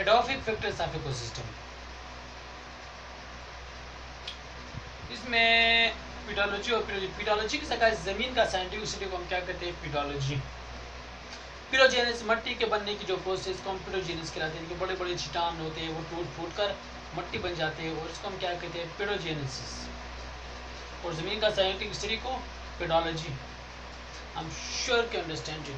एडोफिक factors of ecosystem इसमें pedology और pedology की जगह ज़मीन का साइंटिफिक स्टडी को हम क्या कहते हैं? पीडोलॉजी पीडोजेनिस मट्टी के बनने की जो प्रोसेस को हम पीडोजेनिस कहलाते हैं बड़े बड़े चट्टान होते हैं, वो टूट फूट कर मट्टी बन जाते हैं, और इसको हम क्या कहते हैं? पीडोजेनेसिस और ज़मीन का साइंटिफिक स्टडी को पेडोलॉजी आई एम श्योर के अंडरस्टैंड यू